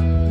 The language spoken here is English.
Bye.